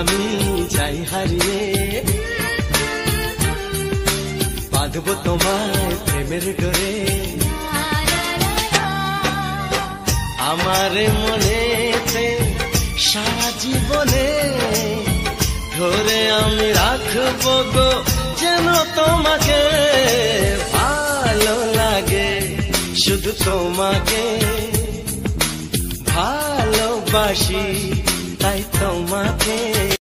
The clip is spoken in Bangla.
আমি যাই হারিয়ে। বাঁধব তোমার প্রেমের ডোরে আমার মনেতে সারা জীবনে। ধরে আমি রাখব গো যেন তোমাকে ভালো লাগে, শুধু তোমাকে ভালোবাসি। তাই তোমাকে